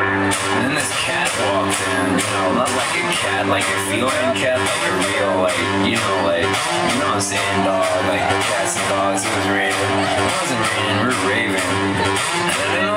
And then this cat walked in, you know, not like a cat, like a feline cat, like a real, like, you know, like, you know what I'm saying, dog, like cats and dogs, he was raving. It wasn't raining, we're raving.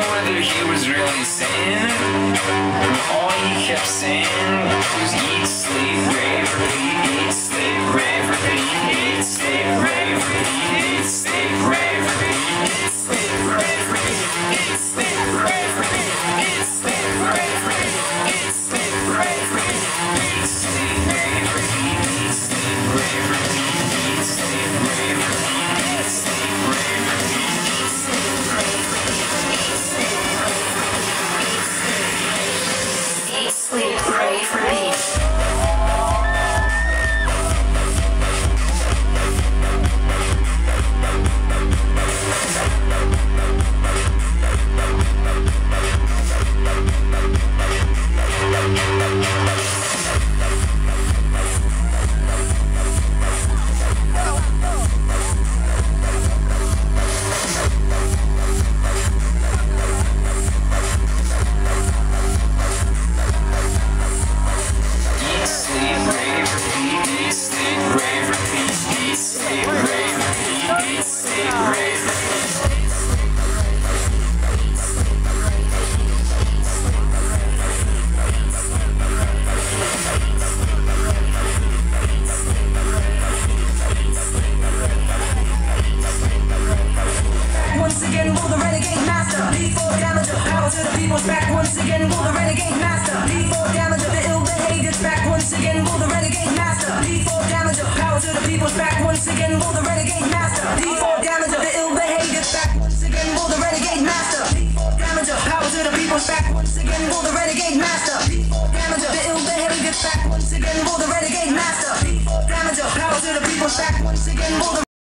Devil's back once again, will the renegade master. D4 damage of the ill behaviors back once again, will the renegade master. D4 damage of power to the people's back once again, will the renegade master. D4 damage of the ill behaviors back once again, will the renegade master. D4 damage of power to the people's back once again, will the renegade master.